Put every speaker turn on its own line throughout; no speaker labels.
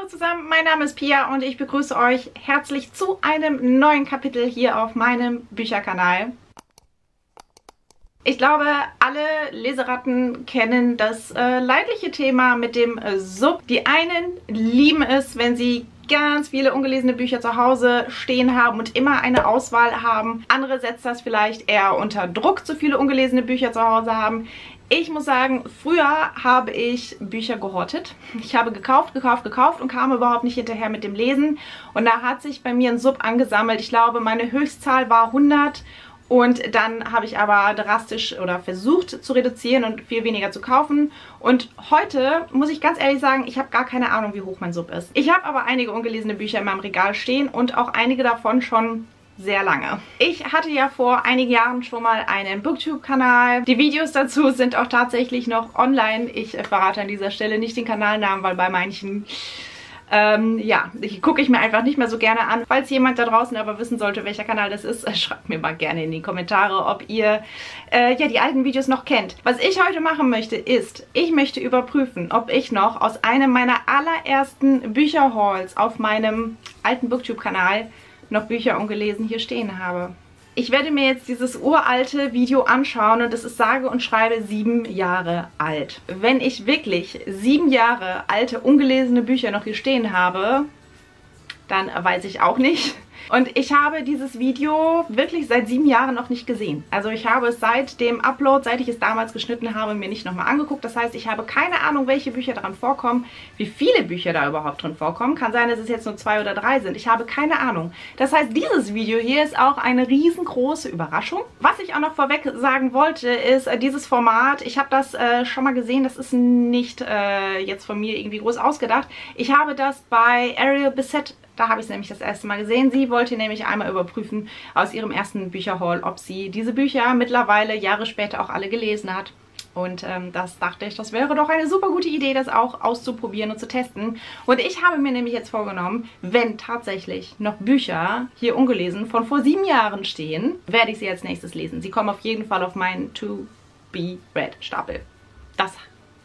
Hallo zusammen, mein Name ist Pia und ich begrüße euch herzlich zu einem neuen Kapitel hier auf meinem Bücherkanal. Ich glaube, alle Leseratten kennen das äh, leidliche Thema mit dem Sub. Die einen lieben es, wenn sie ganz viele ungelesene Bücher zu Hause stehen haben und immer eine Auswahl haben. Andere setzt das vielleicht eher unter Druck, zu viele ungelesene Bücher zu Hause haben. Ich muss sagen, früher habe ich Bücher gehortet. Ich habe gekauft, gekauft, gekauft und kam überhaupt nicht hinterher mit dem Lesen. Und da hat sich bei mir ein Sub angesammelt. Ich glaube, meine Höchstzahl war 100 und dann habe ich aber drastisch oder versucht zu reduzieren und viel weniger zu kaufen. Und heute muss ich ganz ehrlich sagen, ich habe gar keine Ahnung, wie hoch mein Sub ist. Ich habe aber einige ungelesene Bücher in meinem Regal stehen und auch einige davon schon sehr lange. Ich hatte ja vor einigen Jahren schon mal einen Booktube-Kanal. Die Videos dazu sind auch tatsächlich noch online. Ich verrate an dieser Stelle nicht den Kanalnamen, weil bei manchen ähm, ja, gucke ich mir einfach nicht mehr so gerne an. Falls jemand da draußen aber wissen sollte, welcher Kanal das ist, schreibt mir mal gerne in die Kommentare, ob ihr äh, ja die alten Videos noch kennt. Was ich heute machen möchte, ist, ich möchte überprüfen, ob ich noch aus einem meiner allerersten Bücherhauls auf meinem alten Booktube-Kanal noch Bücher ungelesen hier stehen habe. Ich werde mir jetzt dieses uralte Video anschauen und es ist sage und schreibe sieben Jahre alt. Wenn ich wirklich sieben Jahre alte, ungelesene Bücher noch hier stehen habe, dann weiß ich auch nicht, und ich habe dieses Video wirklich seit sieben Jahren noch nicht gesehen. Also ich habe es seit dem Upload, seit ich es damals geschnitten habe, mir nicht nochmal angeguckt. Das heißt, ich habe keine Ahnung, welche Bücher daran vorkommen, wie viele Bücher da überhaupt drin vorkommen. Kann sein, dass es jetzt nur zwei oder drei sind. Ich habe keine Ahnung. Das heißt, dieses Video hier ist auch eine riesengroße Überraschung. Was ich auch noch vorweg sagen wollte, ist äh, dieses Format. Ich habe das äh, schon mal gesehen. Das ist nicht äh, jetzt von mir irgendwie groß ausgedacht. Ich habe das bei Ariel Bissett da habe ich es nämlich das erste Mal gesehen. Sie wollte nämlich einmal überprüfen aus ihrem ersten Bücherhaul, ob sie diese Bücher mittlerweile Jahre später auch alle gelesen hat. Und ähm, das dachte ich, das wäre doch eine super gute Idee, das auch auszuprobieren und zu testen. Und ich habe mir nämlich jetzt vorgenommen, wenn tatsächlich noch Bücher hier ungelesen von vor sieben Jahren stehen, werde ich sie als nächstes lesen. Sie kommen auf jeden Fall auf meinen To-Be-Read-Stapel. Das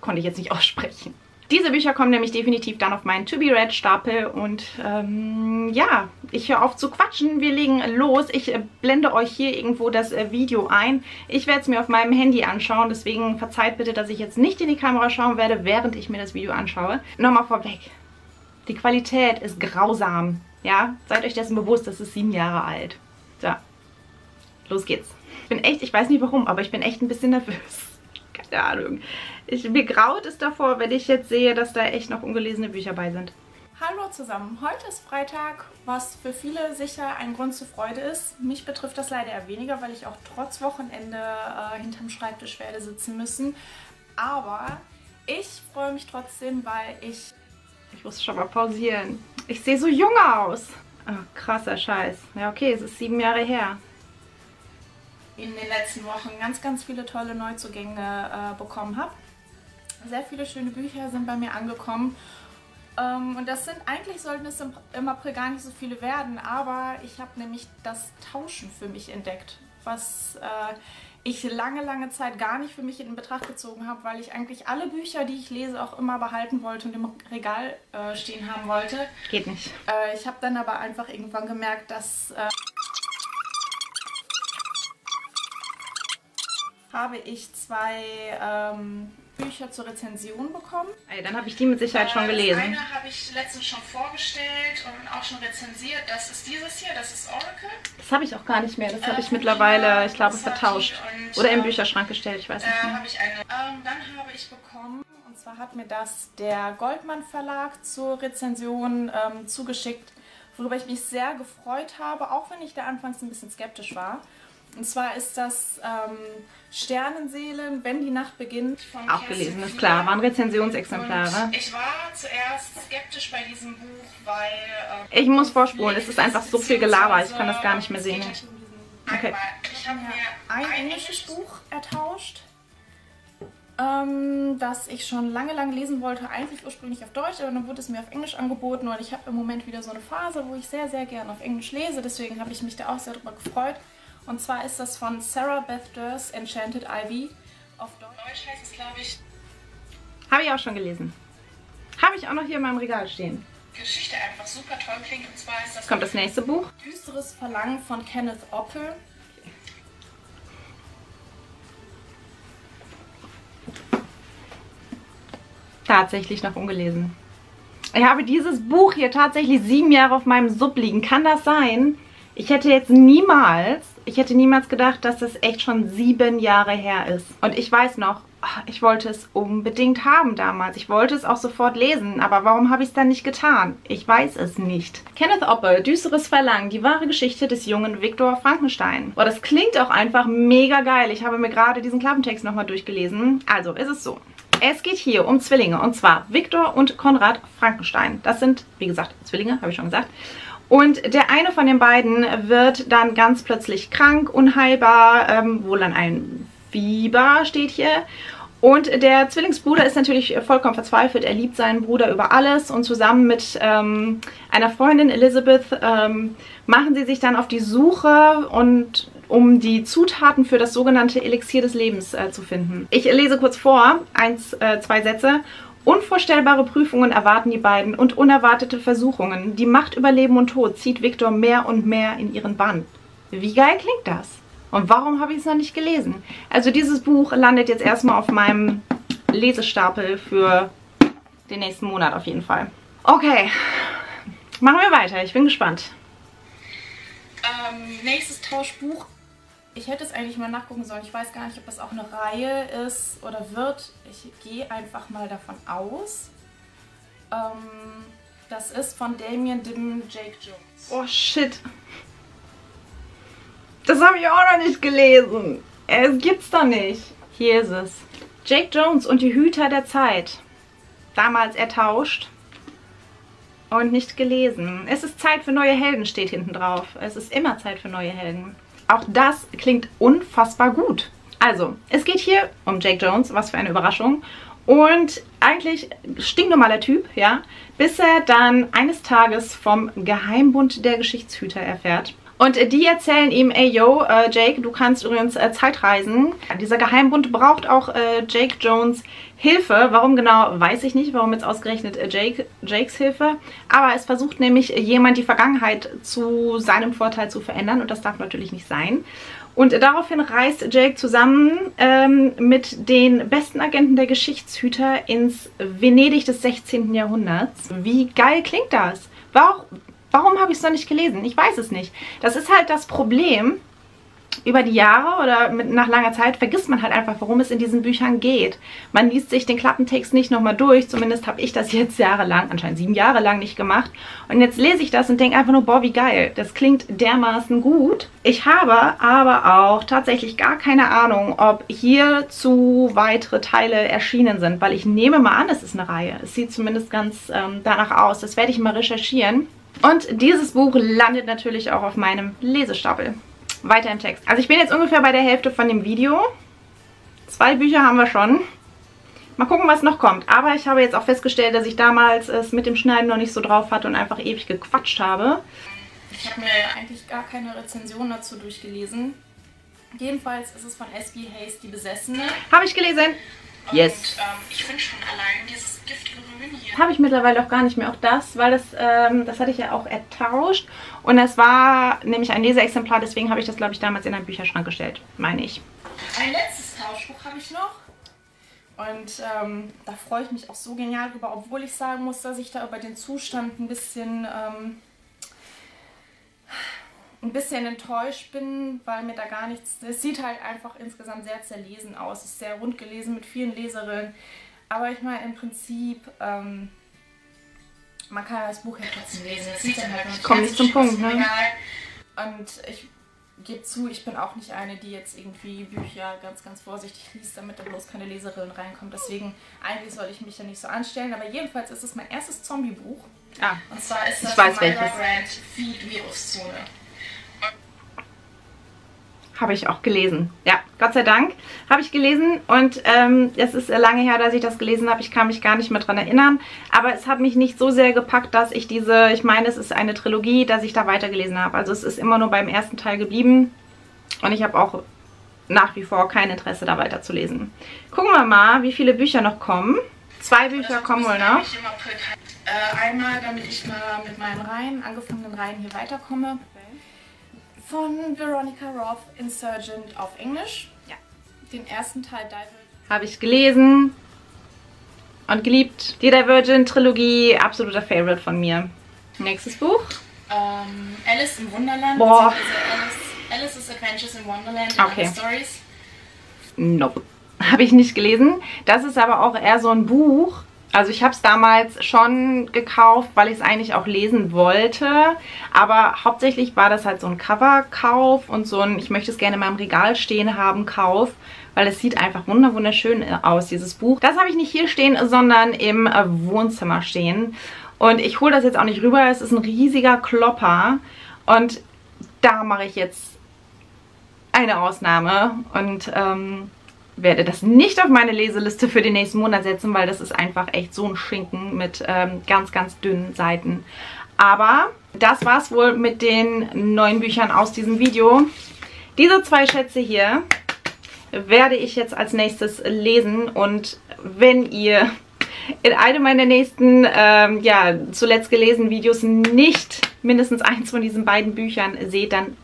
konnte ich jetzt nicht aussprechen. Diese Bücher kommen nämlich definitiv dann auf meinen To-Be-Read-Stapel und ähm, ja, ich höre auf zu quatschen. Wir legen los. Ich äh, blende euch hier irgendwo das äh, Video ein. Ich werde es mir auf meinem Handy anschauen, deswegen verzeiht bitte, dass ich jetzt nicht in die Kamera schauen werde, während ich mir das Video anschaue. Nochmal vorweg, die Qualität ist grausam. Ja, seid euch dessen bewusst, das ist sieben Jahre alt. So, los geht's. Ich bin echt, ich weiß nicht warum, aber ich bin echt ein bisschen nervös keine Ahnung. Ich, mir graut es davor, wenn ich jetzt sehe, dass da echt noch ungelesene Bücher bei sind.
Hallo zusammen, heute ist Freitag, was für viele sicher ein Grund zur Freude ist. Mich betrifft das leider eher weniger, weil ich auch trotz Wochenende äh, hinterm Schreibtisch werde sitzen müssen. Aber ich freue mich trotzdem, weil ich...
Ich muss schon mal pausieren. Ich sehe so jung aus. Oh, krasser Scheiß. Ja, okay, es ist sieben Jahre her
in den letzten Wochen ganz, ganz viele tolle Neuzugänge äh, bekommen habe. Sehr viele schöne Bücher sind bei mir angekommen. Ähm, und das sind, eigentlich sollten es im, im April gar nicht so viele werden, aber ich habe nämlich das Tauschen für mich entdeckt, was äh, ich lange, lange Zeit gar nicht für mich in Betracht gezogen habe, weil ich eigentlich alle Bücher, die ich lese, auch immer behalten wollte und im Regal äh, stehen haben wollte.
Geht nicht.
Äh, ich habe dann aber einfach irgendwann gemerkt, dass habe ich zwei ähm, Bücher zur Rezension bekommen.
Ey, dann habe ich die mit Sicherheit äh, schon gelesen. Das
eine habe ich letztens schon vorgestellt und auch schon rezensiert. Das ist dieses hier, das ist Oracle.
Das habe ich auch gar nicht mehr. Das habe äh, ich mittlerweile, ich glaube, vertauscht. Und, Oder im ähm, Bücherschrank gestellt, ich weiß nicht mehr.
Habe ich eine. Ähm, dann habe ich bekommen, und zwar hat mir das der Goldmann Verlag zur Rezension ähm, zugeschickt, worüber ich mich sehr gefreut habe, auch wenn ich da anfangs ein bisschen skeptisch war. Und zwar ist das ähm, Sternenseelen, wenn die Nacht beginnt.
Von Auch gelesen, ist klar. Waren Rezensionsexemplare.
Und ich war zuerst skeptisch bei diesem Buch, weil...
Äh, ich muss vorspulen. Es ist einfach so viel Gelaber. Ich kann das gar nicht mehr sehen.
Okay. Ich habe mir ein englisches Buch ertauscht, ähm, das ich schon lange, lange lesen wollte. Eigentlich ursprünglich auf Deutsch, aber dann wurde es mir auf Englisch angeboten. Und ich habe im Moment wieder so eine Phase, wo ich sehr, sehr gerne auf Englisch lese. Deswegen habe ich mich da auch sehr darüber gefreut. Und zwar ist das von Sarah Beth Durst, Enchanted Ivy. Auf Deutsch heißt es, glaube ich...
Habe ich auch schon gelesen. Habe ich auch noch hier in meinem Regal stehen.
Geschichte einfach super toll klingt. Und zwar ist das
kommt das nächste Buch.
Düsteres Verlangen von Kenneth Oppel.
Tatsächlich noch ungelesen. Ich habe dieses Buch hier tatsächlich sieben Jahre auf meinem Sub liegen. Kann das sein? Ich hätte jetzt niemals, ich hätte niemals gedacht, dass das echt schon sieben Jahre her ist. Und ich weiß noch, ah, ich wollte es unbedingt haben damals. Ich wollte es auch sofort lesen, aber warum habe ich es dann nicht getan? Ich weiß es nicht. Kenneth Oppel, Düsteres Verlangen, die wahre Geschichte des jungen Viktor Frankenstein. Boah, das klingt auch einfach mega geil. Ich habe mir gerade diesen Klappentext nochmal durchgelesen. Also, ist es so. Es geht hier um Zwillinge und zwar Viktor und Konrad Frankenstein. Das sind, wie gesagt, Zwillinge, habe ich schon gesagt. Und der eine von den beiden wird dann ganz plötzlich krank, unheilbar, ähm, wohl an ein Fieber steht hier. Und der Zwillingsbruder ist natürlich vollkommen verzweifelt. Er liebt seinen Bruder über alles und zusammen mit ähm, einer Freundin Elizabeth ähm, machen sie sich dann auf die Suche und um die Zutaten für das sogenannte Elixier des Lebens äh, zu finden. Ich lese kurz vor, eins, äh, zwei Sätze. Unvorstellbare Prüfungen erwarten die beiden und unerwartete Versuchungen. Die Macht über Leben und Tod zieht Viktor mehr und mehr in ihren Bann. Wie geil klingt das? Und warum habe ich es noch nicht gelesen? Also dieses Buch landet jetzt erstmal auf meinem Lesestapel für den nächsten Monat auf jeden Fall. Okay, machen wir weiter. Ich bin gespannt.
Ähm, nächstes Tauschbuch ich hätte es eigentlich mal nachgucken sollen. Ich weiß gar nicht, ob das auch eine Reihe ist oder wird. Ich gehe einfach mal davon aus. Ähm, das ist von Damien Dim Jake Jones.
Oh shit. Das habe ich auch noch nicht gelesen. Es gibt's doch nicht. Hier ist es. Jake Jones und die Hüter der Zeit. Damals ertauscht und nicht gelesen. Es ist Zeit für neue Helden, steht hinten drauf. Es ist immer Zeit für neue Helden. Auch das klingt unfassbar gut. Also, es geht hier um Jake Jones, was für eine Überraschung. Und eigentlich stinknormaler Typ, ja, bis er dann eines Tages vom Geheimbund der Geschichtshüter erfährt. Und die erzählen ihm, ey yo, äh, Jake, du kannst übrigens äh, Zeitreisen. Dieser Geheimbund braucht auch äh, Jake Jones Hilfe. Warum genau, weiß ich nicht. Warum jetzt ausgerechnet äh, Jake, Jakes Hilfe. Aber es versucht nämlich jemand die Vergangenheit zu seinem Vorteil zu verändern. Und das darf natürlich nicht sein. Und daraufhin reist Jake zusammen ähm, mit den besten Agenten der Geschichtshüter ins Venedig des 16. Jahrhunderts. Wie geil klingt das? Warum, Warum habe ich es noch nicht gelesen? Ich weiß es nicht. Das ist halt das Problem. Über die Jahre oder mit, nach langer Zeit vergisst man halt einfach, worum es in diesen Büchern geht. Man liest sich den Klappentext nicht nochmal durch. Zumindest habe ich das jetzt jahrelang, anscheinend sieben Jahre lang nicht gemacht. Und jetzt lese ich das und denke einfach nur, boah, wie geil. Das klingt dermaßen gut. Ich habe aber auch tatsächlich gar keine Ahnung, ob hierzu weitere Teile erschienen sind. Weil ich nehme mal an, es ist eine Reihe. Es sieht zumindest ganz ähm, danach aus. Das werde ich mal recherchieren. Und dieses Buch landet natürlich auch auf meinem Lesestapel. Weiter im Text. Also ich bin jetzt ungefähr bei der Hälfte von dem Video. Zwei Bücher haben wir schon. Mal gucken, was noch kommt. Aber ich habe jetzt auch festgestellt, dass ich damals es mit dem Schneiden noch nicht so drauf hatte und einfach ewig gequatscht habe.
Ich habe mir eigentlich gar keine Rezension dazu durchgelesen. Jedenfalls ist es von S.B. Hayes, Die Besessene.
Habe ich gelesen. Yes.
Und, ähm, ich finde schon allein dieses Giftgrün hier.
Habe ich mittlerweile auch gar nicht mehr. Auch das, weil das, ähm, das hatte ich ja auch ertauscht. Und es war nämlich ein Leseexemplar, deswegen habe ich das, glaube ich, damals in einen Bücherschrank gestellt. Meine ich.
Ein letztes Tauschbuch habe ich noch. Und ähm, da freue ich mich auch so genial drüber, obwohl ich sagen muss, dass ich da über den Zustand ein bisschen ähm, ein bisschen enttäuscht bin, weil mir da gar nichts... Es sieht halt einfach insgesamt sehr zerlesen aus. Es ist sehr rund gelesen mit vielen Leserinnen. Aber ich meine, im Prinzip, ähm, man kann das Buch ja trotzdem lesen. Es sieht dann halt
nicht Kommt nicht zum Punkt, ne?
Und ich gebe zu, ich bin auch nicht eine, die jetzt irgendwie Bücher ganz, ganz vorsichtig liest, damit da bloß keine Leserin reinkommt. Deswegen, eigentlich soll ich mich ja nicht so anstellen. Aber jedenfalls ist es mein erstes Zombie-Buch.
Ah,
und zwar ist das
ich weiß welches.
Feed Viruszone.
Habe ich auch gelesen. Ja, Gott sei Dank habe ich gelesen und ähm, es ist lange her, dass ich das gelesen habe. Ich kann mich gar nicht mehr dran erinnern. Aber es hat mich nicht so sehr gepackt, dass ich diese, ich meine, es ist eine Trilogie, dass ich da weitergelesen habe. Also es ist immer nur beim ersten Teil geblieben und ich habe auch nach wie vor kein Interesse, da weiterzulesen. Gucken wir mal, wie viele Bücher noch kommen. Zwei Bücher kommen wohl noch.
Äh, einmal, damit ich mal mit meinen Reihen, angefangenen Reihen hier weiterkomme. Von Veronica Roth, Insurgent auf Englisch. Ja. Den ersten Teil Divergent.
Habe ich gelesen und geliebt. Die Divergent-Trilogie, absoluter Favorite von mir. Nächstes Buch.
Ähm, Alice im Wunderland.
Boah.
Alice, Alice's Adventures in Wonderland
okay.
Stories.
Nope. Habe ich nicht gelesen. Das ist aber auch eher so ein Buch, also ich habe es damals schon gekauft, weil ich es eigentlich auch lesen wollte. Aber hauptsächlich war das halt so ein Coverkauf und so ein, ich möchte es gerne in meinem Regal stehen haben, Kauf. Weil es sieht einfach wunderschön aus, dieses Buch. Das habe ich nicht hier stehen, sondern im äh, Wohnzimmer stehen. Und ich hole das jetzt auch nicht rüber. Es ist ein riesiger Klopper. Und da mache ich jetzt eine Ausnahme. Und ähm, werde das nicht auf meine Leseliste für den nächsten Monat setzen, weil das ist einfach echt so ein Schinken mit ähm, ganz, ganz dünnen Seiten. Aber das war's wohl mit den neuen Büchern aus diesem Video. Diese zwei Schätze hier werde ich jetzt als nächstes lesen und wenn ihr in einem meiner nächsten, ähm, ja, zuletzt gelesenen Videos nicht mindestens eins von diesen beiden Büchern seht, dann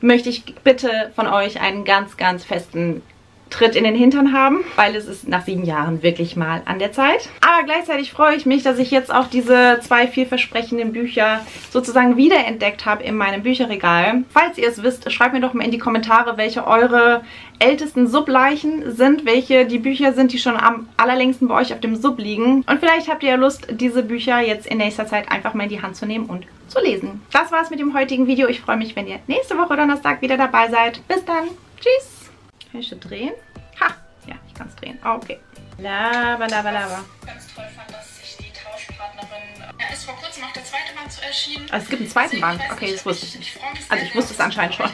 möchte ich bitte von euch einen ganz, ganz festen Tritt in den Hintern haben, weil es ist nach sieben Jahren wirklich mal an der Zeit. Aber gleichzeitig freue ich mich, dass ich jetzt auch diese zwei vielversprechenden Bücher sozusagen wiederentdeckt habe in meinem Bücherregal. Falls ihr es wisst, schreibt mir doch mal in die Kommentare, welche eure ältesten Subleichen sind, welche die Bücher sind, die schon am allerlängsten bei euch auf dem Sub liegen. Und vielleicht habt ihr ja Lust, diese Bücher jetzt in nächster Zeit einfach mal in die Hand zu nehmen und zu lesen. Das war's mit dem heutigen Video. Ich freue mich, wenn ihr nächste Woche Donnerstag wieder dabei seid. Bis dann. Tschüss. Kann ich drehen? Ha! Ja, ich kann es drehen. Oh, okay. Lava, lava, lava.
Ganz toll fand, dass sich die Tauschpartnerin... Er ist vor kurzem auch der zweite Band zu erschienen.
Also es gibt einen zweiten Band? Okay, das wusste ich nicht. Also ich wusste es anscheinend schon.